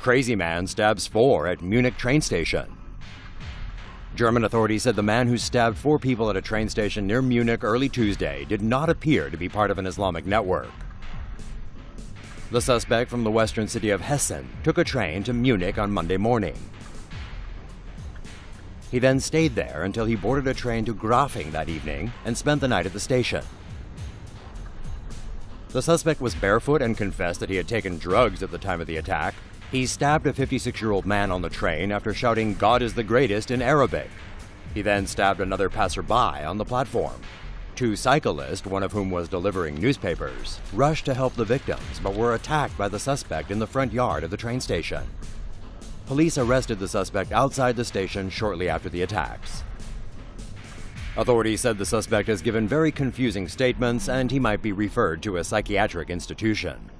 Crazy man stabs four at Munich train station. German authorities said the man who stabbed four people at a train station near Munich early Tuesday did not appear to be part of an Islamic network. The suspect from the western city of Hessen took a train to Munich on Monday morning. He then stayed there until he boarded a train to Grafing that evening and spent the night at the station. The suspect was barefoot and confessed that he had taken drugs at the time of the attack. He stabbed a 56 year old man on the train after shouting, God is the greatest in Arabic. He then stabbed another passerby on the platform. Two cyclists, one of whom was delivering newspapers, rushed to help the victims but were attacked by the suspect in the front yard of the train station. Police arrested the suspect outside the station shortly after the attacks. Authorities said the suspect has given very confusing statements and he might be referred to a psychiatric institution.